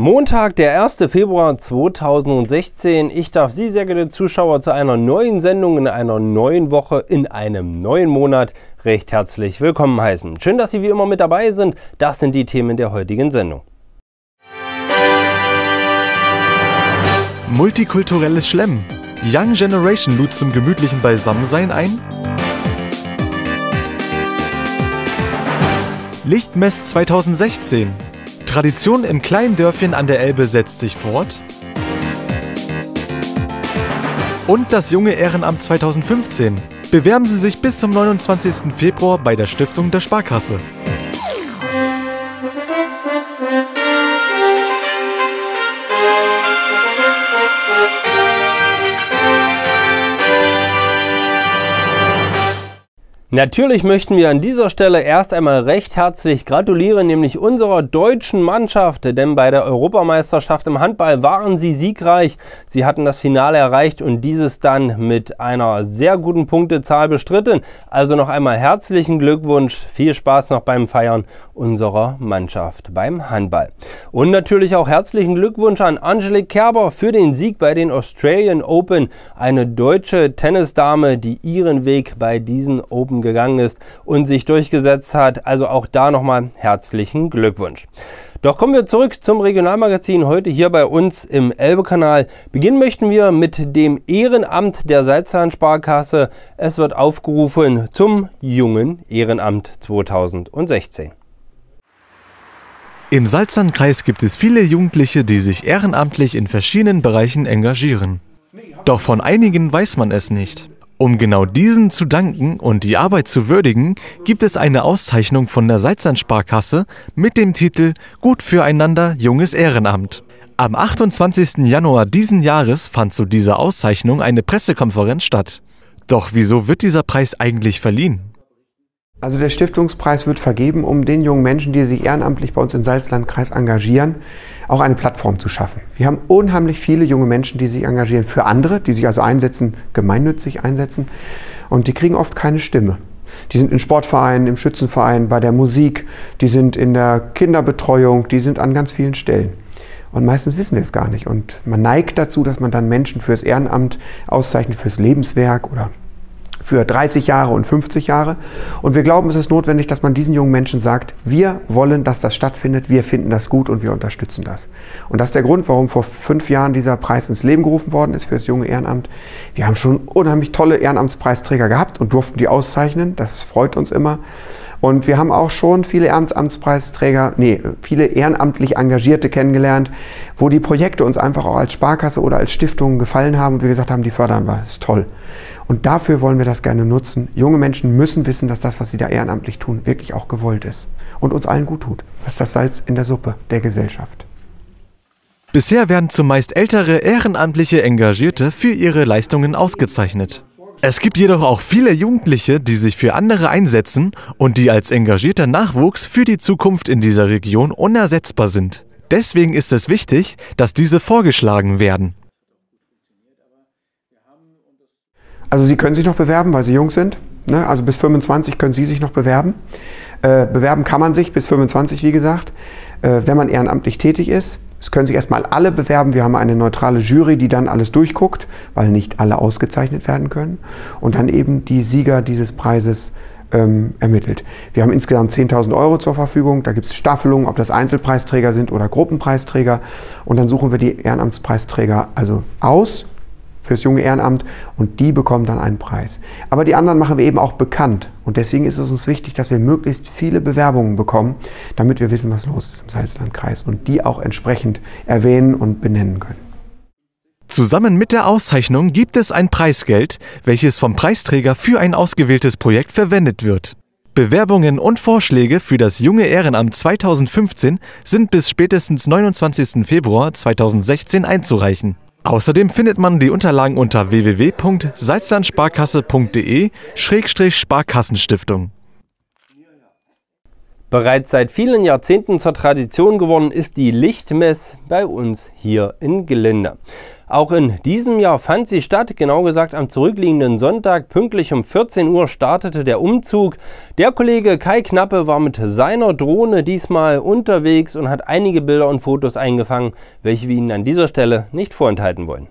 Montag, der 1. Februar 2016. Ich darf Sie, sehr geehrte Zuschauer, zu einer neuen Sendung in einer neuen Woche in einem neuen Monat recht herzlich willkommen heißen. Schön, dass Sie wie immer mit dabei sind. Das sind die Themen der heutigen Sendung. Multikulturelles Schlemm. Young Generation lud zum gemütlichen Beisammensein ein. Lichtmess 2016. Tradition im kleinen Dörfchen an der Elbe setzt sich fort. Und das junge Ehrenamt 2015. Bewerben Sie sich bis zum 29. Februar bei der Stiftung der Sparkasse. Natürlich möchten wir an dieser Stelle erst einmal recht herzlich gratulieren, nämlich unserer deutschen Mannschaft, denn bei der Europameisterschaft im Handball waren sie siegreich. Sie hatten das Finale erreicht und dieses dann mit einer sehr guten Punktezahl bestritten. Also noch einmal herzlichen Glückwunsch, viel Spaß noch beim Feiern unserer Mannschaft beim Handball. Und natürlich auch herzlichen Glückwunsch an Angelique Kerber für den Sieg bei den Australian Open, eine deutsche Tennisdame, die ihren Weg bei diesen Open gegangen ist und sich durchgesetzt hat. Also auch da nochmal herzlichen Glückwunsch. Doch kommen wir zurück zum Regionalmagazin heute hier bei uns im Elbe-Kanal. Beginnen möchten wir mit dem Ehrenamt der Salzland-Sparkasse. Es wird aufgerufen zum jungen Ehrenamt 2016. Im Salzlandkreis gibt es viele Jugendliche, die sich ehrenamtlich in verschiedenen Bereichen engagieren. Doch von einigen weiß man es nicht. Um genau diesen zu danken und die Arbeit zu würdigen, gibt es eine Auszeichnung von der Salzland-Sparkasse mit dem Titel Gut füreinander, junges Ehrenamt. Am 28. Januar diesen Jahres fand zu dieser Auszeichnung eine Pressekonferenz statt. Doch wieso wird dieser Preis eigentlich verliehen? Also der Stiftungspreis wird vergeben, um den jungen Menschen, die sich ehrenamtlich bei uns im Salzlandkreis engagieren, auch eine Plattform zu schaffen. Wir haben unheimlich viele junge Menschen, die sich engagieren für andere, die sich also einsetzen, gemeinnützig einsetzen. Und die kriegen oft keine Stimme. Die sind in Sportvereinen, im Schützenverein, bei der Musik, die sind in der Kinderbetreuung, die sind an ganz vielen Stellen. Und meistens wissen wir es gar nicht. Und man neigt dazu, dass man dann Menschen fürs Ehrenamt auszeichnet, fürs Lebenswerk oder für 30 Jahre und 50 Jahre. Und wir glauben, es ist notwendig, dass man diesen jungen Menschen sagt, wir wollen, dass das stattfindet, wir finden das gut und wir unterstützen das. Und das ist der Grund, warum vor fünf Jahren dieser Preis ins Leben gerufen worden ist für das junge Ehrenamt. Wir haben schon unheimlich tolle Ehrenamtspreisträger gehabt und durften die auszeichnen. Das freut uns immer. Und wir haben auch schon viele Ehrenamtspreisträger, nee, viele ehrenamtlich Engagierte kennengelernt, wo die Projekte uns einfach auch als Sparkasse oder als Stiftung gefallen haben und wir gesagt haben, die fördern wir. Das ist toll. Und dafür wollen wir das gerne nutzen. Junge Menschen müssen wissen, dass das, was sie da ehrenamtlich tun, wirklich auch gewollt ist und uns allen gut tut. Das ist das Salz in der Suppe der Gesellschaft. Bisher werden zumeist ältere ehrenamtliche Engagierte für ihre Leistungen ausgezeichnet. Es gibt jedoch auch viele Jugendliche, die sich für andere einsetzen und die als engagierter Nachwuchs für die Zukunft in dieser Region unersetzbar sind. Deswegen ist es wichtig, dass diese vorgeschlagen werden. Also Sie können sich noch bewerben, weil Sie jung sind. Ne? Also bis 25 können Sie sich noch bewerben. Äh, bewerben kann man sich bis 25, wie gesagt, äh, wenn man ehrenamtlich tätig ist. Es können sich erstmal alle bewerben. Wir haben eine neutrale Jury, die dann alles durchguckt, weil nicht alle ausgezeichnet werden können. Und dann eben die Sieger dieses Preises ähm, ermittelt. Wir haben insgesamt 10.000 Euro zur Verfügung. Da gibt es Staffelungen, ob das Einzelpreisträger sind oder Gruppenpreisträger. Und dann suchen wir die Ehrenamtspreisträger also aus fürs junge Ehrenamt und die bekommen dann einen Preis. Aber die anderen machen wir eben auch bekannt und deswegen ist es uns wichtig, dass wir möglichst viele Bewerbungen bekommen, damit wir wissen, was los ist im Salzlandkreis und die auch entsprechend erwähnen und benennen können. Zusammen mit der Auszeichnung gibt es ein Preisgeld, welches vom Preisträger für ein ausgewähltes Projekt verwendet wird. Bewerbungen und Vorschläge für das junge Ehrenamt 2015 sind bis spätestens 29. Februar 2016 einzureichen. Außerdem findet man die Unterlagen unter www.salzlandsparkasse.de-sparkassenstiftung. Bereits seit vielen Jahrzehnten zur Tradition geworden ist die Lichtmess bei uns hier in Gelinde. Auch in diesem Jahr fand sie statt, genau gesagt am zurückliegenden Sonntag. Pünktlich um 14 Uhr startete der Umzug. Der Kollege Kai Knappe war mit seiner Drohne diesmal unterwegs und hat einige Bilder und Fotos eingefangen, welche wir Ihnen an dieser Stelle nicht vorenthalten wollen.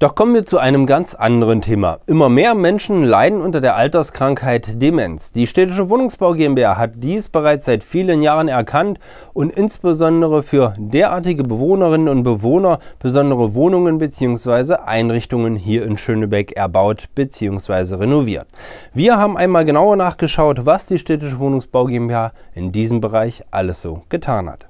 Doch kommen wir zu einem ganz anderen Thema. Immer mehr Menschen leiden unter der Alterskrankheit Demenz. Die Städtische Wohnungsbau GmbH hat dies bereits seit vielen Jahren erkannt und insbesondere für derartige Bewohnerinnen und Bewohner besondere Wohnungen bzw. Einrichtungen hier in Schönebeck erbaut bzw. renoviert. Wir haben einmal genauer nachgeschaut, was die Städtische Wohnungsbau GmbH in diesem Bereich alles so getan hat.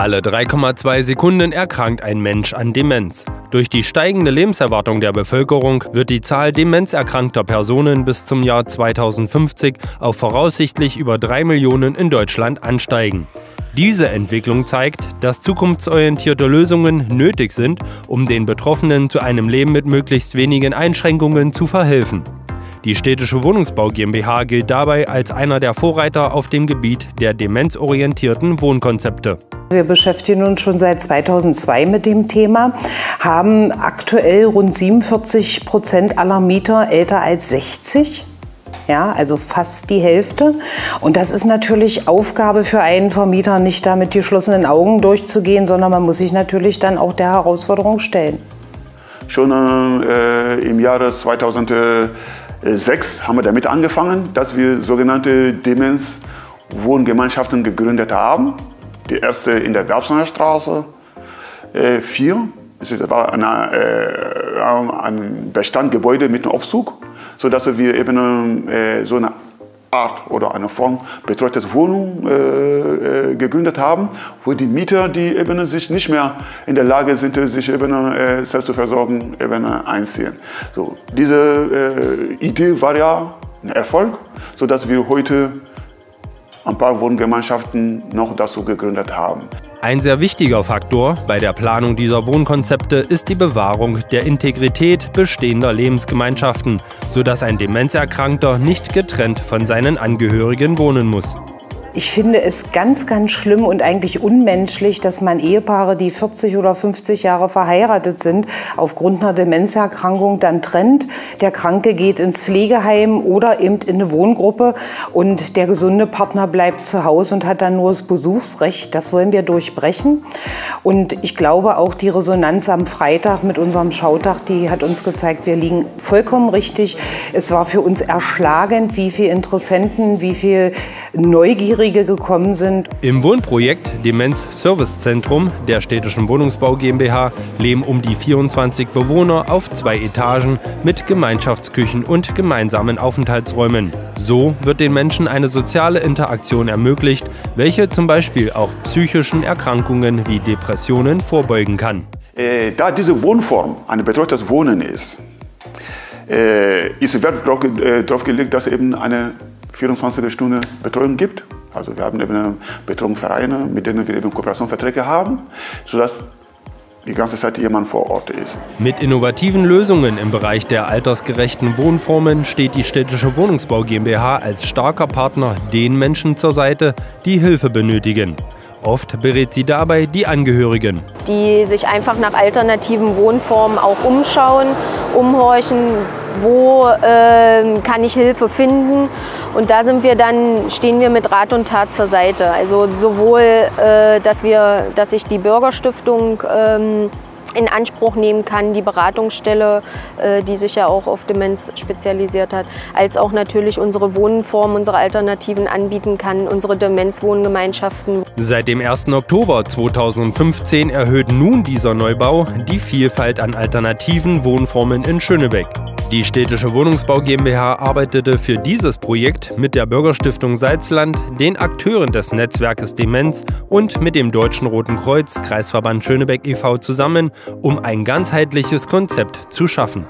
Alle 3,2 Sekunden erkrankt ein Mensch an Demenz. Durch die steigende Lebenserwartung der Bevölkerung wird die Zahl demenzerkrankter Personen bis zum Jahr 2050 auf voraussichtlich über 3 Millionen in Deutschland ansteigen. Diese Entwicklung zeigt, dass zukunftsorientierte Lösungen nötig sind, um den Betroffenen zu einem Leben mit möglichst wenigen Einschränkungen zu verhelfen. Die Städtische Wohnungsbau GmbH gilt dabei als einer der Vorreiter auf dem Gebiet der demenzorientierten Wohnkonzepte. Wir beschäftigen uns schon seit 2002 mit dem Thema, haben aktuell rund 47 Prozent aller Mieter älter als 60. Ja, also fast die Hälfte. Und das ist natürlich Aufgabe für einen Vermieter, nicht da mit geschlossenen Augen durchzugehen, sondern man muss sich natürlich dann auch der Herausforderung stellen. Schon äh, im Jahre 2000 2006 haben wir damit angefangen, dass wir sogenannte Demenz-Wohngemeinschaften gegründet haben. Die erste in der Gabsoner Straße 4. Äh, es war eine, äh, ein Bestandgebäude mit einem Aufzug, sodass wir eben äh, so eine Art oder eine Form betreutes Wohnung äh, äh, gegründet haben, wo die Mieter, die eben sich nicht mehr in der Lage sind, sich eben äh, selbst zu versorgen, eben einziehen. So, diese äh, Idee war ja ein Erfolg, sodass wir heute ein paar Wohngemeinschaften noch dazu gegründet haben. Ein sehr wichtiger Faktor bei der Planung dieser Wohnkonzepte ist die Bewahrung der Integrität bestehender Lebensgemeinschaften, sodass ein Demenzerkrankter nicht getrennt von seinen Angehörigen wohnen muss. Ich finde es ganz, ganz schlimm und eigentlich unmenschlich, dass man Ehepaare, die 40 oder 50 Jahre verheiratet sind, aufgrund einer Demenzerkrankung dann trennt. Der Kranke geht ins Pflegeheim oder eben in eine Wohngruppe und der gesunde Partner bleibt zu Hause und hat dann nur das Besuchsrecht. Das wollen wir durchbrechen. Und ich glaube auch die Resonanz am Freitag mit unserem Schautag, die hat uns gezeigt, wir liegen vollkommen richtig. Es war für uns erschlagend, wie viele Interessenten, wie viel Neugier Neugierige gekommen sind. Im Wohnprojekt Demenz Service Zentrum der Städtischen Wohnungsbau GmbH leben um die 24 Bewohner auf zwei Etagen mit Gemeinschaftsküchen und gemeinsamen Aufenthaltsräumen. So wird den Menschen eine soziale Interaktion ermöglicht, welche zum Beispiel auch psychischen Erkrankungen wie Depressionen vorbeugen kann. Äh, da diese Wohnform ein betreutes Wohnen ist, äh, ist Wert darauf, äh, darauf gelegt, dass es eben eine 24 Stunden Betreuung gibt. Also wir haben eben Betreuungsvereine, mit denen wir eben Kooperationsverträge haben, sodass die ganze Zeit jemand vor Ort ist. Mit innovativen Lösungen im Bereich der altersgerechten Wohnformen steht die Städtische Wohnungsbau GmbH als starker Partner den Menschen zur Seite, die Hilfe benötigen. Oft berät sie dabei die Angehörigen. Die sich einfach nach alternativen Wohnformen auch umschauen, umhorchen, wo äh, kann ich Hilfe finden. Und da sind wir dann, stehen wir mit Rat und Tat zur Seite. Also sowohl, äh, dass, wir, dass ich die Bürgerstiftung ähm, in Anspruch nehmen kann, die Beratungsstelle, äh, die sich ja auch auf Demenz spezialisiert hat, als auch natürlich unsere Wohnformen, unsere Alternativen anbieten kann, unsere Demenzwohngemeinschaften. Seit dem 1. Oktober 2015 erhöht nun dieser Neubau die Vielfalt an alternativen Wohnformen in Schönebeck. Die Städtische Wohnungsbau GmbH arbeitete für dieses Projekt mit der Bürgerstiftung Salzland, den Akteuren des Netzwerkes Demenz und mit dem Deutschen Roten Kreuz Kreisverband Schönebeck e.V. zusammen, um ein ganzheitliches Konzept zu schaffen.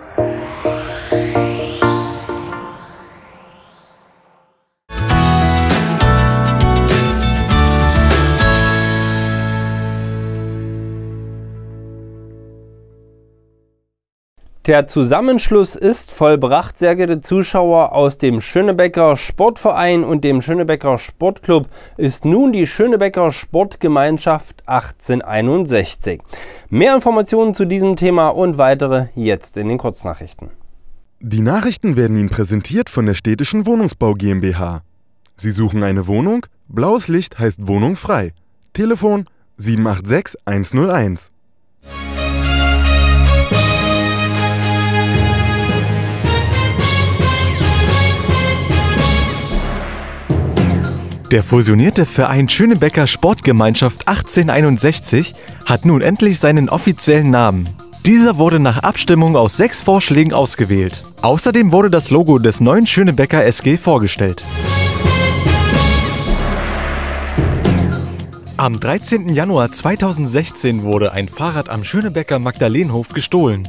Der Zusammenschluss ist vollbracht, sehr geehrte Zuschauer. Aus dem Schönebecker Sportverein und dem Schönebecker Sportclub ist nun die Schönebecker Sportgemeinschaft 1861. Mehr Informationen zu diesem Thema und weitere jetzt in den Kurznachrichten. Die Nachrichten werden Ihnen präsentiert von der Städtischen Wohnungsbau GmbH. Sie suchen eine Wohnung? Blaues Licht heißt Wohnung frei. Telefon 786 101. Der fusionierte Verein Schönebecker Sportgemeinschaft 1861 hat nun endlich seinen offiziellen Namen. Dieser wurde nach Abstimmung aus sechs Vorschlägen ausgewählt. Außerdem wurde das Logo des neuen Schönebecker SG vorgestellt. Am 13. Januar 2016 wurde ein Fahrrad am Schönebecker Magdalenhof gestohlen.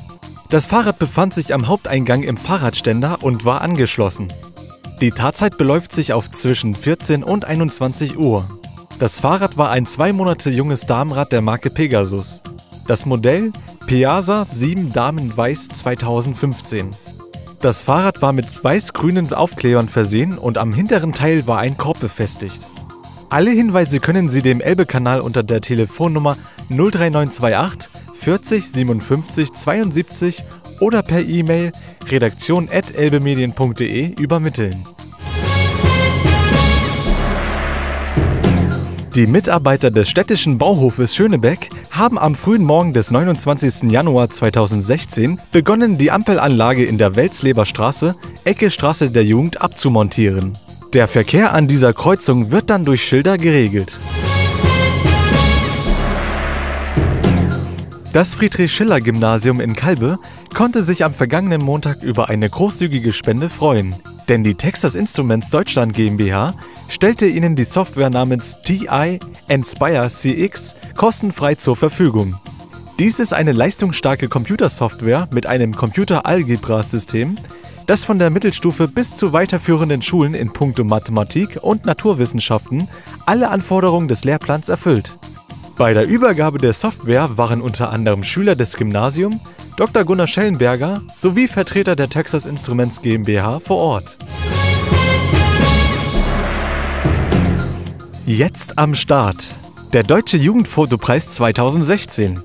Das Fahrrad befand sich am Haupteingang im Fahrradständer und war angeschlossen. Die Tatzeit beläuft sich auf zwischen 14 und 21 Uhr. Das Fahrrad war ein zwei Monate junges Damenrad der Marke Pegasus. Das Modell Piazza 7 Damen Weiß 2015. Das Fahrrad war mit weiß-grünen Aufklebern versehen und am hinteren Teil war ein Korb befestigt. Alle Hinweise können Sie dem Elbe-Kanal unter der Telefonnummer 03928 40 57 72 oder per E-Mail redaktion.elbemedien.de übermitteln. Die Mitarbeiter des städtischen Bauhofes Schönebeck haben am frühen Morgen des 29. Januar 2016 begonnen, die Ampelanlage in der Welzleber Straße, Ecke Straße der Jugend, abzumontieren. Der Verkehr an dieser Kreuzung wird dann durch Schilder geregelt. Das Friedrich-Schiller-Gymnasium in Kalbe konnte sich am vergangenen Montag über eine großzügige Spende freuen. Denn die Texas Instruments Deutschland GmbH stellte ihnen die Software namens TI Inspire CX kostenfrei zur Verfügung. Dies ist eine leistungsstarke Computersoftware mit einem Computer-Algebra-System, das von der Mittelstufe bis zu weiterführenden Schulen in puncto Mathematik und Naturwissenschaften alle Anforderungen des Lehrplans erfüllt. Bei der Übergabe der Software waren unter anderem Schüler des Gymnasiums, Dr. Gunnar Schellenberger sowie Vertreter der Texas Instruments GmbH vor Ort. Jetzt am Start. Der Deutsche Jugendfotopreis 2016.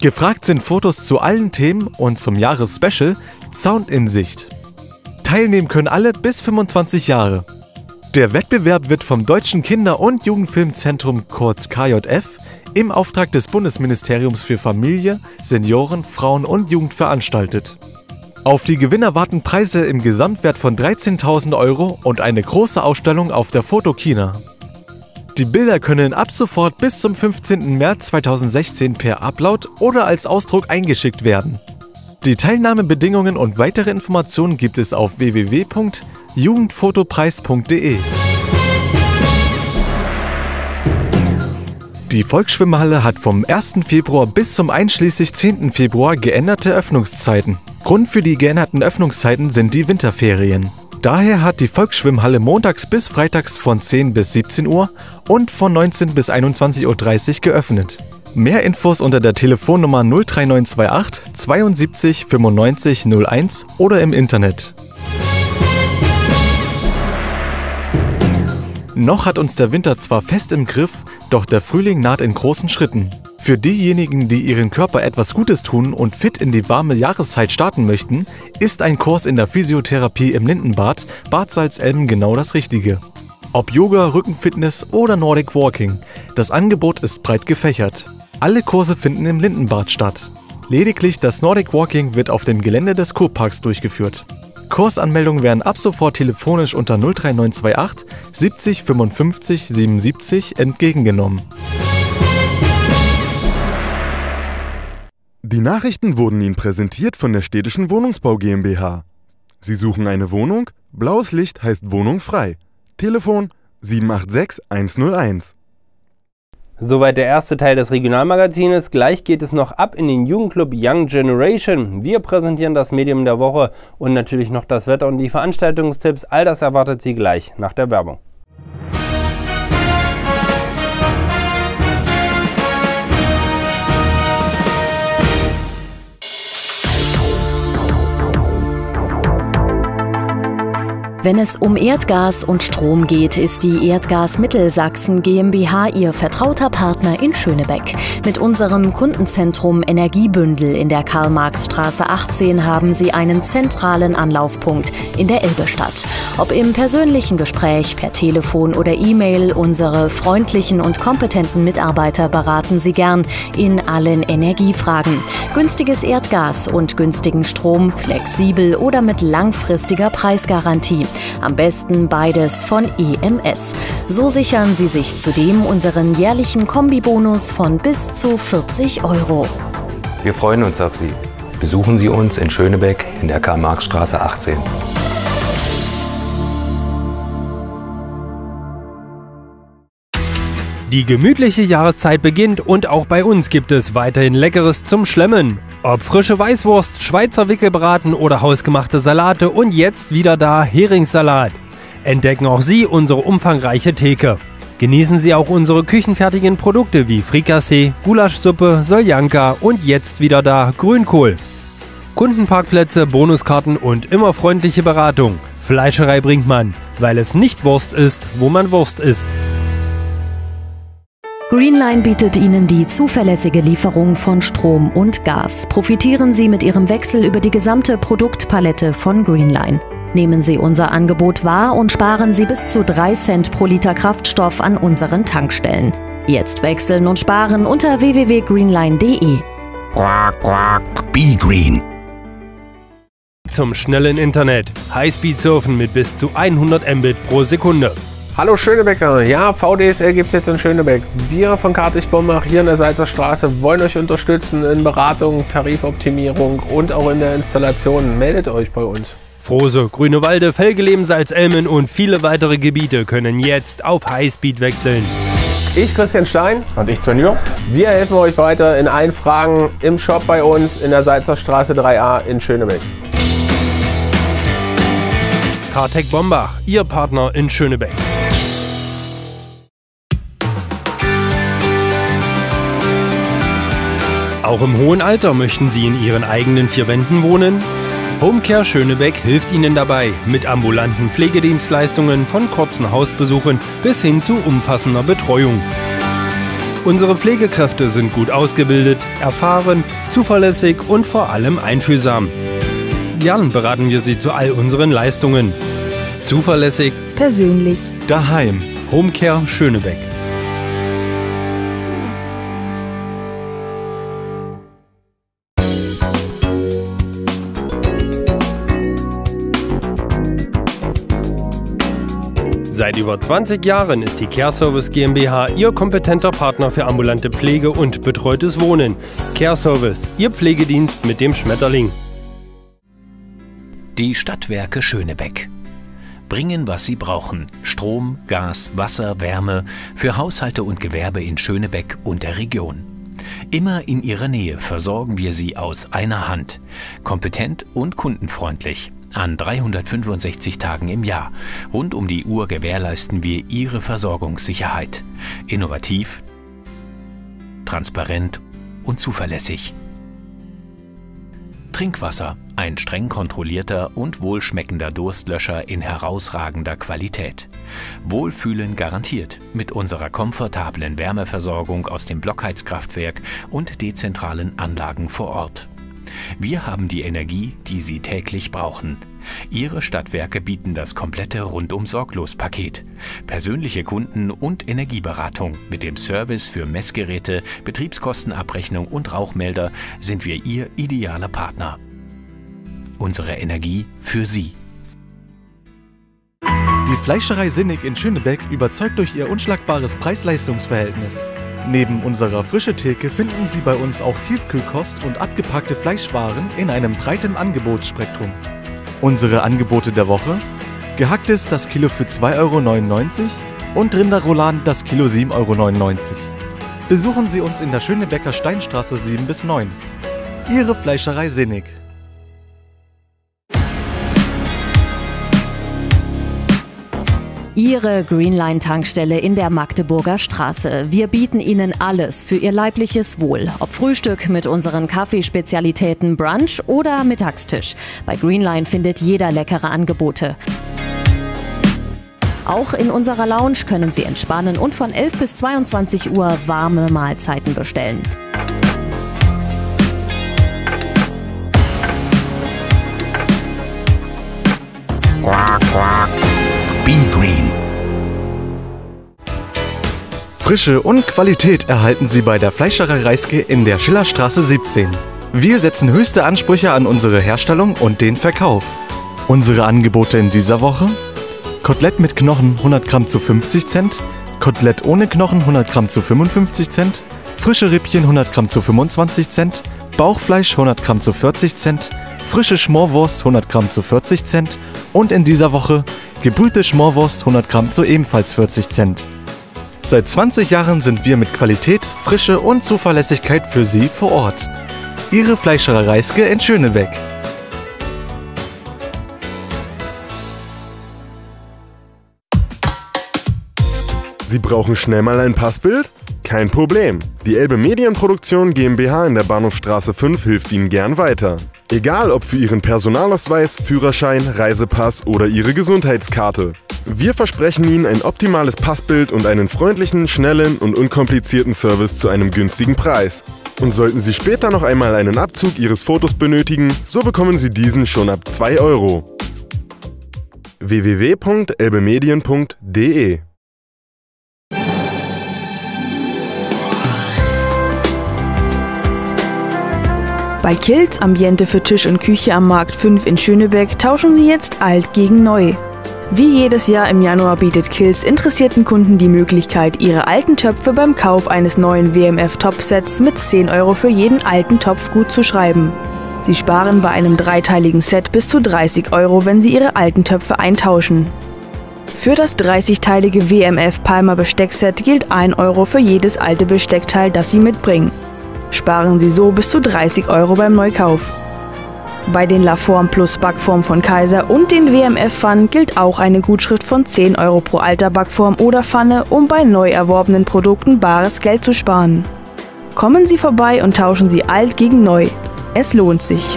Gefragt sind Fotos zu allen Themen und zum Jahresspecial Sound in Sicht. Teilnehmen können alle bis 25 Jahre. Der Wettbewerb wird vom Deutschen Kinder- und Jugendfilmzentrum kurz KJF im Auftrag des Bundesministeriums für Familie, Senioren, Frauen und Jugend veranstaltet. Auf die Gewinner warten Preise im Gesamtwert von 13.000 Euro und eine große Ausstellung auf der Fotokina. Die Bilder können ab sofort bis zum 15. März 2016 per Upload oder als Ausdruck eingeschickt werden. Die Teilnahmebedingungen und weitere Informationen gibt es auf www.jugendfotopreis.de. Die Volksschwimmhalle hat vom 1. Februar bis zum einschließlich 10. Februar geänderte Öffnungszeiten. Grund für die geänderten Öffnungszeiten sind die Winterferien. Daher hat die Volksschwimmhalle montags bis freitags von 10 bis 17 Uhr und von 19 bis 21.30 Uhr geöffnet. Mehr Infos unter der Telefonnummer 03928 72 95 01 oder im Internet. Noch hat uns der Winter zwar fest im Griff, doch der Frühling naht in großen Schritten. Für diejenigen, die ihren Körper etwas Gutes tun und fit in die warme Jahreszeit starten möchten, ist ein Kurs in der Physiotherapie im Lindenbad Bad Salzelben genau das Richtige. Ob Yoga, Rückenfitness oder Nordic Walking, das Angebot ist breit gefächert. Alle Kurse finden im Lindenbad statt. Lediglich das Nordic Walking wird auf dem Gelände des Kurparks durchgeführt. Kursanmeldungen werden ab sofort telefonisch unter 03928 70 55 77 entgegengenommen. Die Nachrichten wurden Ihnen präsentiert von der Städtischen Wohnungsbau GmbH. Sie suchen eine Wohnung? Blaues Licht heißt Wohnung frei. Telefon 786 101. Soweit der erste Teil des Regionalmagazines. Gleich geht es noch ab in den Jugendclub Young Generation. Wir präsentieren das Medium der Woche und natürlich noch das Wetter und die Veranstaltungstipps. All das erwartet Sie gleich nach der Werbung. Wenn es um Erdgas und Strom geht, ist die Erdgas Mittelsachsen GmbH Ihr vertrauter Partner in Schönebeck. Mit unserem Kundenzentrum Energiebündel in der Karl-Marx-Straße 18 haben Sie einen zentralen Anlaufpunkt in der Elbestadt. Ob im persönlichen Gespräch, per Telefon oder E-Mail, unsere freundlichen und kompetenten Mitarbeiter beraten Sie gern in allen Energiefragen. Günstiges Erdgas und günstigen Strom, flexibel oder mit langfristiger Preisgarantie. Am besten beides von EMS. So sichern Sie sich zudem unseren jährlichen Kombibonus von bis zu 40 Euro. Wir freuen uns auf Sie. Besuchen Sie uns in Schönebeck in der Karl-Marx-Straße 18. Die gemütliche Jahreszeit beginnt und auch bei uns gibt es weiterhin Leckeres zum Schlemmen. Ob frische Weißwurst, Schweizer Wickelbraten oder hausgemachte Salate und jetzt wieder da Heringssalat. Entdecken auch Sie unsere umfangreiche Theke. Genießen Sie auch unsere küchenfertigen Produkte wie Frikassee, Gulaschsuppe, Soljanka und jetzt wieder da Grünkohl. Kundenparkplätze, Bonuskarten und immer freundliche Beratung. Fleischerei bringt man, weil es nicht Wurst ist, wo man Wurst isst. Greenline bietet Ihnen die zuverlässige Lieferung von Strom und Gas. Profitieren Sie mit Ihrem Wechsel über die gesamte Produktpalette von Greenline. Nehmen Sie unser Angebot wahr und sparen Sie bis zu 3 Cent pro Liter Kraftstoff an unseren Tankstellen. Jetzt wechseln und sparen unter www.greenline.de. Be Green. Zum schnellen Internet. Highspeed-Surfen mit bis zu 100 Mbit pro Sekunde. Hallo Schönebecker, ja, VDSL gibt es jetzt in Schönebeck. Wir von Kartig Bombach hier in der Salzer Straße wollen euch unterstützen in Beratung, Tarifoptimierung und auch in der Installation. Meldet euch bei uns. Frose, Grünewalde, Felgeleben, Salzelmen und viele weitere Gebiete können jetzt auf Highspeed wechseln. Ich, Christian Stein. Und ich, Sven Jür. Wir helfen euch weiter in allen Fragen im Shop bei uns in der Salzer Straße 3a in Schönebeck. Kartec Bombach, Ihr Partner in Schönebeck. Auch im hohen Alter möchten Sie in Ihren eigenen vier Wänden wohnen? Homecare Schönebeck hilft Ihnen dabei mit ambulanten Pflegedienstleistungen von kurzen Hausbesuchen bis hin zu umfassender Betreuung. Unsere Pflegekräfte sind gut ausgebildet, erfahren, zuverlässig und vor allem einfühlsam. Gern beraten wir Sie zu all unseren Leistungen. Zuverlässig, persönlich, daheim. Homecare Schönebeck. Seit über 20 Jahren ist die Care Service GmbH Ihr kompetenter Partner für ambulante Pflege und betreutes Wohnen. Care Service, Ihr Pflegedienst mit dem Schmetterling. Die Stadtwerke Schönebeck. Bringen, was Sie brauchen. Strom, Gas, Wasser, Wärme für Haushalte und Gewerbe in Schönebeck und der Region. Immer in Ihrer Nähe versorgen wir Sie aus einer Hand. Kompetent und kundenfreundlich an 365 Tagen im Jahr. Rund um die Uhr gewährleisten wir Ihre Versorgungssicherheit. Innovativ, transparent und zuverlässig. Trinkwasser, ein streng kontrollierter und wohlschmeckender Durstlöscher in herausragender Qualität. Wohlfühlen garantiert mit unserer komfortablen Wärmeversorgung aus dem Blockheizkraftwerk und dezentralen Anlagen vor Ort. Wir haben die Energie, die Sie täglich brauchen. Ihre Stadtwerke bieten das komplette Rundum-Sorglos-Paket. Persönliche Kunden- und Energieberatung mit dem Service für Messgeräte, Betriebskostenabrechnung und Rauchmelder sind wir Ihr idealer Partner. Unsere Energie für Sie. Die Fleischerei Sinnig in Schönebeck überzeugt durch ihr unschlagbares Preis-Leistungs-Verhältnis. Neben unserer frische Theke finden Sie bei uns auch Tiefkühlkost und abgepackte Fleischwaren in einem breiten Angebotsspektrum. Unsere Angebote der Woche? Gehacktes das Kilo für 2,99 Euro und Rinderrouladen das Kilo 7,99 Euro. Besuchen Sie uns in der Schönebecker Steinstraße 7 bis 9. Ihre Fleischerei Sinnig. Ihre Greenline-Tankstelle in der Magdeburger Straße. Wir bieten Ihnen alles für Ihr leibliches Wohl. Ob Frühstück mit unseren Kaffeespezialitäten, Brunch oder Mittagstisch. Bei Greenline findet jeder leckere Angebote. Auch in unserer Lounge können Sie entspannen und von 11 bis 22 Uhr warme Mahlzeiten bestellen. Frische und Qualität erhalten Sie bei der Fleischerei Reiske in der Schillerstraße 17. Wir setzen höchste Ansprüche an unsere Herstellung und den Verkauf. Unsere Angebote in dieser Woche? Kotelett mit Knochen 100 Gramm zu 50 Cent, Kotelett ohne Knochen 100 Gramm zu 55 Cent, frische Rippchen 100 Gramm zu 25 Cent, Bauchfleisch 100 Gramm zu 40 Cent, frische Schmorwurst 100 Gramm zu 40 Cent und in dieser Woche gebrühte Schmorwurst 100 Gramm zu ebenfalls 40 Cent. Seit 20 Jahren sind wir mit Qualität, Frische und Zuverlässigkeit für Sie vor Ort. Ihre Fleischerei Reiske in Schönebeck. Sie brauchen schnell mal ein Passbild? Kein Problem. Die Elbe Medienproduktion GmbH in der Bahnhofstraße 5 hilft Ihnen gern weiter. Egal ob für Ihren Personalausweis, Führerschein, Reisepass oder Ihre Gesundheitskarte. Wir versprechen Ihnen ein optimales Passbild und einen freundlichen, schnellen und unkomplizierten Service zu einem günstigen Preis. Und sollten Sie später noch einmal einen Abzug Ihres Fotos benötigen, so bekommen Sie diesen schon ab 2 Euro. www.elbemedien.de Bei Kills Ambiente für Tisch und Küche am Markt 5 in Schönebeck tauschen Sie jetzt alt gegen neu. Wie jedes Jahr im Januar bietet Kills interessierten Kunden die Möglichkeit, ihre alten Töpfe beim Kauf eines neuen WMF Topsets mit 10 Euro für jeden alten Topf gut zu schreiben. Sie sparen bei einem dreiteiligen Set bis zu 30 Euro, wenn Sie Ihre alten Töpfe eintauschen. Für das 30-teilige WMF Palmer Besteckset gilt 1 Euro für jedes alte Besteckteil, das Sie mitbringen. Sparen Sie so bis zu 30 Euro beim Neukauf. Bei den Laform Plus Backform von Kaiser und den WMF-Pfannen gilt auch eine Gutschrift von 10 Euro pro alter Backform oder Pfanne, um bei neu erworbenen Produkten bares Geld zu sparen. Kommen Sie vorbei und tauschen Sie alt gegen neu. Es lohnt sich.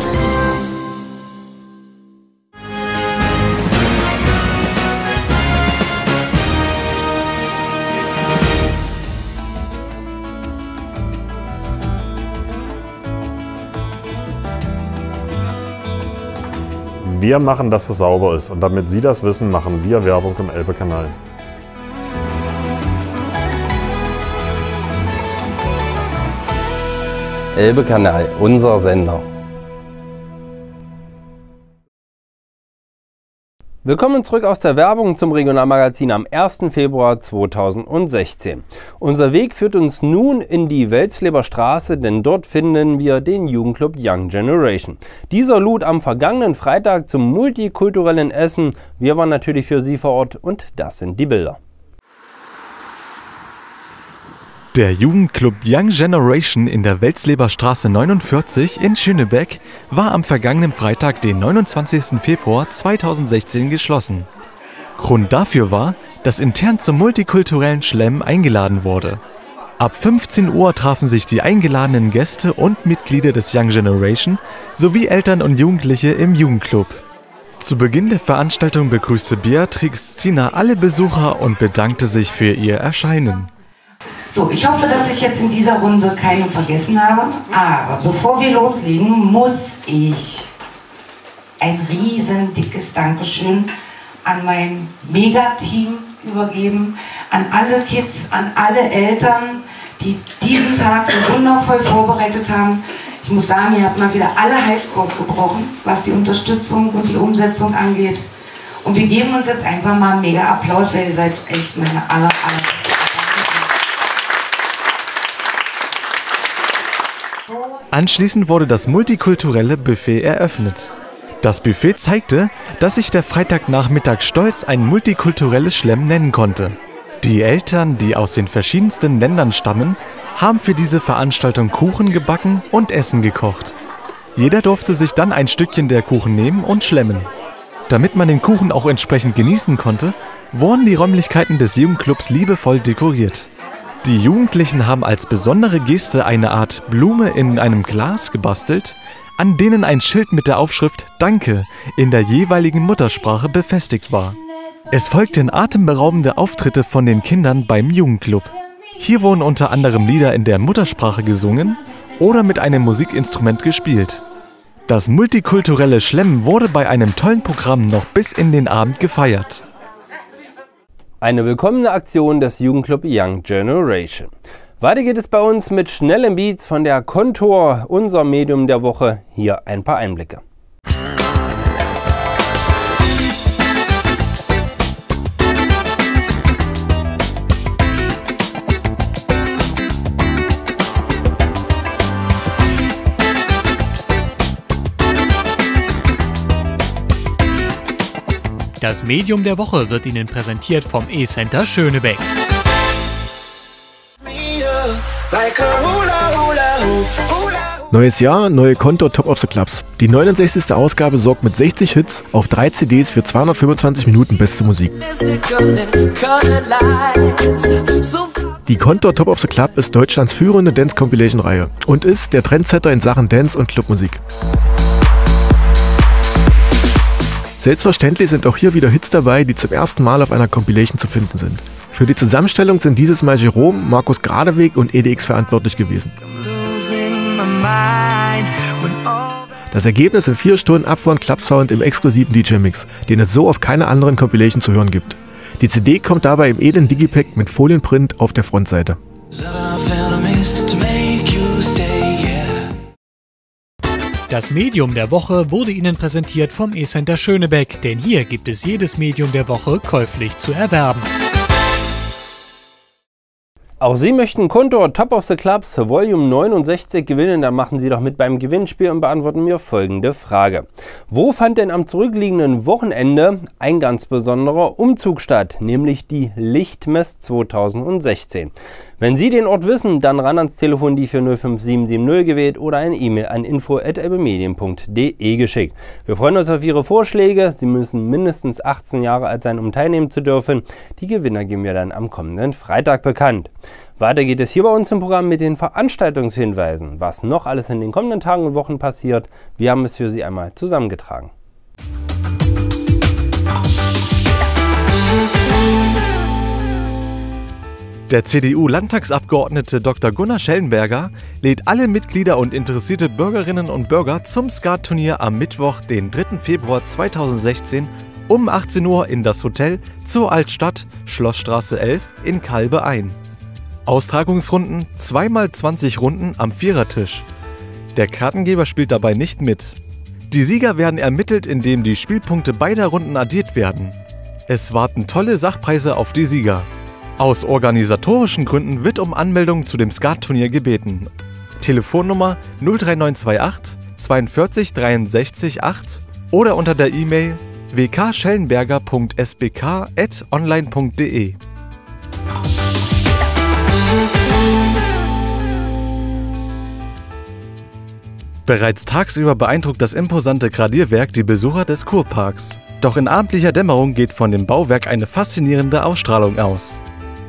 Wir machen, dass es sauber ist. Und damit Sie das wissen, machen wir Werbung im Elbe-Kanal. Elbe-Kanal, unser Sender. Willkommen zurück aus der Werbung zum Regionalmagazin am 1. Februar 2016. Unser Weg führt uns nun in die Welzleber Straße, denn dort finden wir den Jugendclub Young Generation. Dieser lud am vergangenen Freitag zum multikulturellen Essen. Wir waren natürlich für Sie vor Ort und das sind die Bilder. Der Jugendclub Young Generation in der Welzleber Straße 49 in Schönebeck war am vergangenen Freitag, den 29. Februar 2016 geschlossen. Grund dafür war, dass intern zum multikulturellen Schlemm eingeladen wurde. Ab 15 Uhr trafen sich die eingeladenen Gäste und Mitglieder des Young Generation sowie Eltern und Jugendliche im Jugendclub. Zu Beginn der Veranstaltung begrüßte Beatrix Zina alle Besucher und bedankte sich für ihr Erscheinen. So, ich hoffe, dass ich jetzt in dieser Runde keinen vergessen habe. Aber bevor wir loslegen, muss ich ein riesen dickes Dankeschön an mein Megateam übergeben, an alle Kids, an alle Eltern, die diesen Tag so wundervoll vorbereitet haben. Ich muss sagen, ihr habt mal wieder alle Highscores gebrochen, was die Unterstützung und die Umsetzung angeht. Und wir geben uns jetzt einfach mal einen mega Applaus, weil ihr seid echt meine aller, aller Anschließend wurde das multikulturelle Buffet eröffnet. Das Buffet zeigte, dass sich der Freitagnachmittag stolz ein multikulturelles Schlemm nennen konnte. Die Eltern, die aus den verschiedensten Ländern stammen, haben für diese Veranstaltung Kuchen gebacken und Essen gekocht. Jeder durfte sich dann ein Stückchen der Kuchen nehmen und schlemmen. Damit man den Kuchen auch entsprechend genießen konnte, wurden die Räumlichkeiten des Jugendclubs liebevoll dekoriert. Die Jugendlichen haben als besondere Geste eine Art Blume in einem Glas gebastelt, an denen ein Schild mit der Aufschrift Danke in der jeweiligen Muttersprache befestigt war. Es folgten atemberaubende Auftritte von den Kindern beim Jugendclub. Hier wurden unter anderem Lieder in der Muttersprache gesungen oder mit einem Musikinstrument gespielt. Das multikulturelle Schlemmen wurde bei einem tollen Programm noch bis in den Abend gefeiert. Eine willkommene Aktion des Jugendclub Young Generation. Weiter geht es bei uns mit schnellen Beats von der Kontor, unser Medium der Woche. Hier ein paar Einblicke. Das Medium der Woche wird Ihnen präsentiert vom E-Center Schönebeck. Neues Jahr, neue Konto Top of the Clubs. Die 69. Ausgabe sorgt mit 60 Hits auf drei CDs für 225 Minuten beste Musik. Die Konto Top of the Club ist Deutschlands führende Dance Compilation Reihe und ist der Trendsetter in Sachen Dance und Clubmusik. Selbstverständlich sind auch hier wieder Hits dabei, die zum ersten Mal auf einer Compilation zu finden sind. Für die Zusammenstellung sind dieses Mal Jerome, Markus Gradeweg und EDX verantwortlich gewesen. Das Ergebnis sind vier Stunden Upfront Club Sound im exklusiven DJ-Mix, den es so auf keiner anderen Compilation zu hören gibt. Die CD kommt dabei im edlen Digipack mit Folienprint auf der Frontseite. Das Medium der Woche wurde Ihnen präsentiert vom E-Center Schönebeck, denn hier gibt es jedes Medium der Woche käuflich zu erwerben. Auch Sie möchten Kontor Top of the Clubs Volume 69 gewinnen, dann machen Sie doch mit beim Gewinnspiel und beantworten mir folgende Frage. Wo fand denn am zurückliegenden Wochenende ein ganz besonderer Umzug statt, nämlich die Lichtmess 2016? Wenn Sie den Ort wissen, dann ran ans Telefon die für 05770 gewählt oder eine E-Mail an info.elbemedien.de geschickt. Wir freuen uns auf Ihre Vorschläge. Sie müssen mindestens 18 Jahre alt sein, um teilnehmen zu dürfen. Die Gewinner geben wir dann am kommenden Freitag bekannt. Weiter geht es hier bei uns im Programm mit den Veranstaltungshinweisen. Was noch alles in den kommenden Tagen und Wochen passiert, wir haben es für Sie einmal zusammengetragen. Der CDU-Landtagsabgeordnete Dr. Gunnar Schellenberger lädt alle Mitglieder und interessierte Bürgerinnen und Bürger zum Skatturnier am Mittwoch, den 3. Februar 2016 um 18 Uhr in das Hotel zur Altstadt, Schlossstraße 11 in Kalbe ein. Austragungsrunden 2x20 Runden am Vierertisch. Der Kartengeber spielt dabei nicht mit. Die Sieger werden ermittelt, indem die Spielpunkte beider Runden addiert werden. Es warten tolle Sachpreise auf die Sieger. Aus organisatorischen Gründen wird um Anmeldung zu dem Skat-Turnier gebeten. Telefonnummer 03928 42 63 8 oder unter der E-Mail wkschellenberger.sbk.online.de. Bereits tagsüber beeindruckt das imposante Gradierwerk die Besucher des Kurparks. Doch in abendlicher Dämmerung geht von dem Bauwerk eine faszinierende Ausstrahlung aus.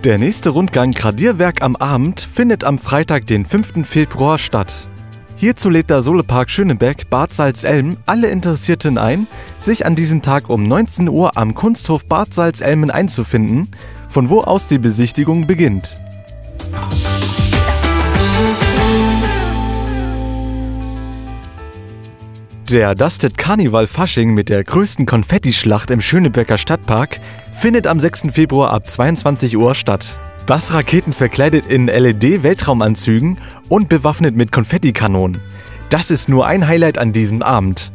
Der nächste Rundgang Gradierwerk am Abend findet am Freitag, den 5. Februar statt. Hierzu lädt der Solepark Schöneberg Bad Salzelm alle Interessierten ein, sich an diesem Tag um 19 Uhr am Kunsthof Bad Salzelmen einzufinden, von wo aus die Besichtigung beginnt. Der Dusted Carnival Fasching mit der größten Konfettischlacht im Schönebecker Stadtpark findet am 6. Februar ab 22 Uhr statt. Bassraketen verkleidet in LED-Weltraumanzügen und bewaffnet mit Konfettikanonen. Das ist nur ein Highlight an diesem Abend.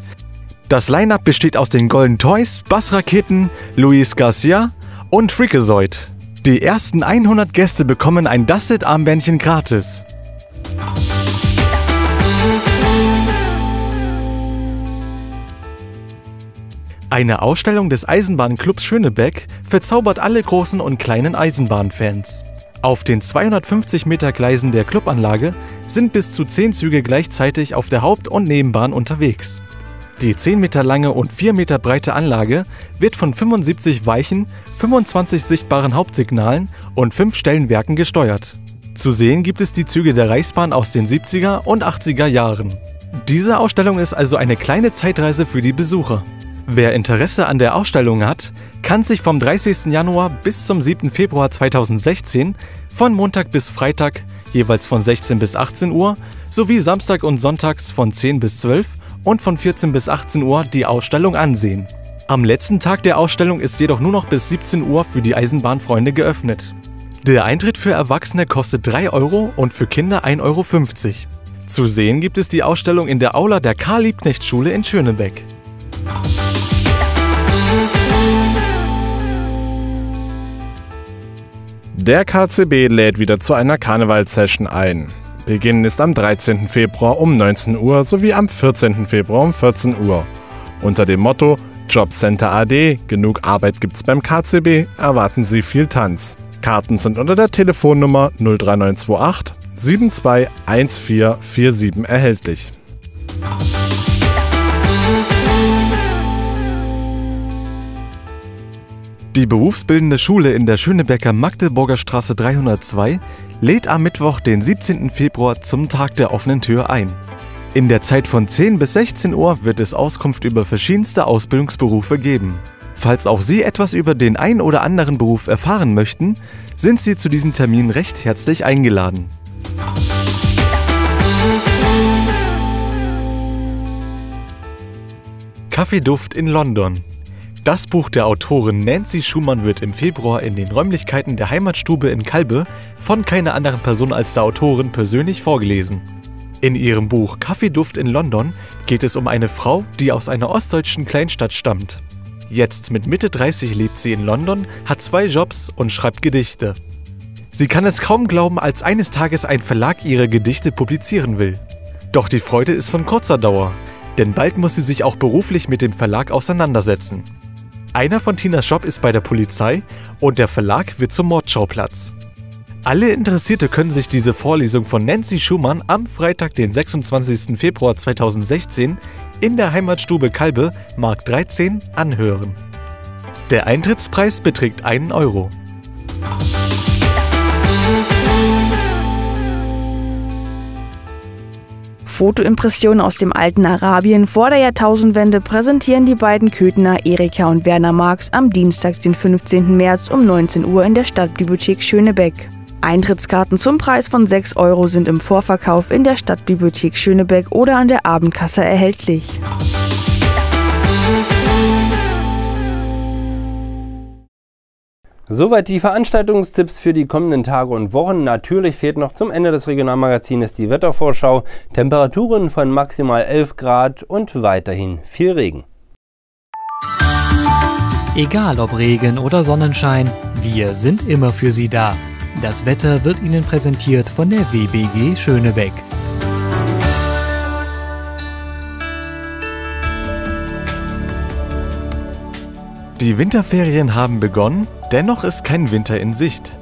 Das Line-Up besteht aus den Golden Toys, Bassraketen, Luis Garcia und Freakazoid. Die ersten 100 Gäste bekommen ein Dusted-Armbändchen gratis. Eine Ausstellung des Eisenbahnclubs Schönebeck verzaubert alle großen und kleinen Eisenbahnfans. Auf den 250 Meter Gleisen der Clubanlage sind bis zu 10 Züge gleichzeitig auf der Haupt- und Nebenbahn unterwegs. Die 10 Meter lange und 4 Meter breite Anlage wird von 75 weichen, 25 sichtbaren Hauptsignalen und 5 Stellenwerken gesteuert. Zu sehen gibt es die Züge der Reichsbahn aus den 70er und 80er Jahren. Diese Ausstellung ist also eine kleine Zeitreise für die Besucher. Wer Interesse an der Ausstellung hat, kann sich vom 30. Januar bis zum 7. Februar 2016 von Montag bis Freitag jeweils von 16 bis 18 Uhr sowie Samstag und Sonntags von 10 bis 12 und von 14 bis 18 Uhr die Ausstellung ansehen. Am letzten Tag der Ausstellung ist jedoch nur noch bis 17 Uhr für die Eisenbahnfreunde geöffnet. Der Eintritt für Erwachsene kostet 3 Euro und für Kinder 1,50 Euro. Zu sehen gibt es die Ausstellung in der Aula der Karl-Liebknecht-Schule in Schönebeck. Der KCB lädt wieder zu einer Karnevalssession ein. Beginn ist am 13. Februar um 19 Uhr sowie am 14. Februar um 14 Uhr. Unter dem Motto Jobcenter AD, genug Arbeit gibt's beim KCB, erwarten Sie viel Tanz. Karten sind unter der Telefonnummer 03928 721447 erhältlich. Die berufsbildende Schule in der Schönebecker Magdeburger Straße 302 lädt am Mittwoch, den 17. Februar, zum Tag der offenen Tür ein. In der Zeit von 10 bis 16 Uhr wird es Auskunft über verschiedenste Ausbildungsberufe geben. Falls auch Sie etwas über den ein oder anderen Beruf erfahren möchten, sind Sie zu diesem Termin recht herzlich eingeladen. Kaffeeduft in London das Buch der Autorin Nancy Schumann wird im Februar in den Räumlichkeiten der Heimatstube in Kalbe von keiner anderen Person als der Autorin persönlich vorgelesen. In ihrem Buch Kaffeeduft in London geht es um eine Frau, die aus einer ostdeutschen Kleinstadt stammt. Jetzt mit Mitte 30 lebt sie in London, hat zwei Jobs und schreibt Gedichte. Sie kann es kaum glauben, als eines Tages ein Verlag ihre Gedichte publizieren will. Doch die Freude ist von kurzer Dauer, denn bald muss sie sich auch beruflich mit dem Verlag auseinandersetzen. Einer von Tinas Job ist bei der Polizei und der Verlag wird zum Mordschauplatz. Alle Interessierte können sich diese Vorlesung von Nancy Schumann am Freitag, den 26. Februar 2016 in der Heimatstube Kalbe, Mark 13, anhören. Der Eintrittspreis beträgt 1 Euro. Fotoimpressionen aus dem alten Arabien vor der Jahrtausendwende präsentieren die beiden Köthner Erika und Werner Marx am Dienstag, den 15. März um 19 Uhr in der Stadtbibliothek Schönebeck. Eintrittskarten zum Preis von 6 Euro sind im Vorverkauf in der Stadtbibliothek Schönebeck oder an der Abendkasse erhältlich. Soweit die Veranstaltungstipps für die kommenden Tage und Wochen. Natürlich fehlt noch zum Ende des Regionalmagazins die Wettervorschau. Temperaturen von maximal 11 Grad und weiterhin viel Regen. Egal ob Regen oder Sonnenschein, wir sind immer für Sie da. Das Wetter wird Ihnen präsentiert von der WBG Schönebeck. Die Winterferien haben begonnen, dennoch ist kein Winter in Sicht.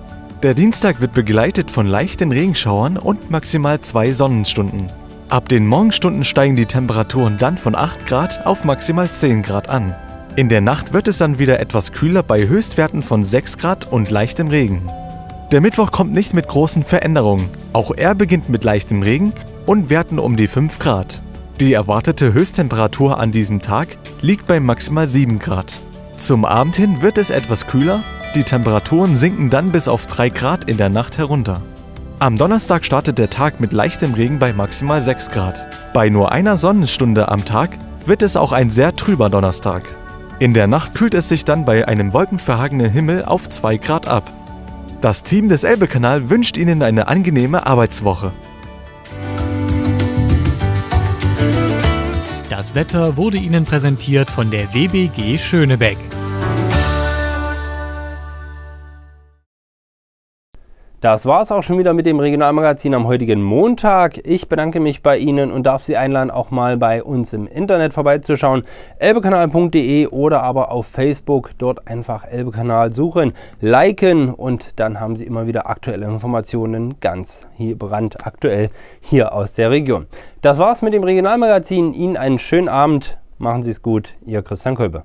Der Dienstag wird begleitet von leichten Regenschauern und maximal zwei Sonnenstunden. Ab den Morgenstunden steigen die Temperaturen dann von 8 Grad auf maximal 10 Grad an. In der Nacht wird es dann wieder etwas kühler bei Höchstwerten von 6 Grad und leichtem Regen. Der Mittwoch kommt nicht mit großen Veränderungen. Auch er beginnt mit leichtem Regen und Werten um die 5 Grad. Die erwartete Höchsttemperatur an diesem Tag liegt bei maximal 7 Grad. Zum Abend hin wird es etwas kühler, die Temperaturen sinken dann bis auf 3 Grad in der Nacht herunter. Am Donnerstag startet der Tag mit leichtem Regen bei maximal 6 Grad. Bei nur einer Sonnenstunde am Tag wird es auch ein sehr trüber Donnerstag. In der Nacht kühlt es sich dann bei einem wolkenverhangenen Himmel auf 2 Grad ab. Das Team des Elbekanal wünscht Ihnen eine angenehme Arbeitswoche. Das Wetter wurde Ihnen präsentiert von der WBG Schönebeck. Das war es auch schon wieder mit dem Regionalmagazin am heutigen Montag. Ich bedanke mich bei Ihnen und darf Sie einladen, auch mal bei uns im Internet vorbeizuschauen. elbekanal.de oder aber auf Facebook. Dort einfach Elbekanal suchen, liken und dann haben Sie immer wieder aktuelle Informationen ganz hier brandaktuell hier aus der Region. Das war's mit dem Regionalmagazin. Ihnen einen schönen Abend. Machen Sie es gut. Ihr Christian Kolbe.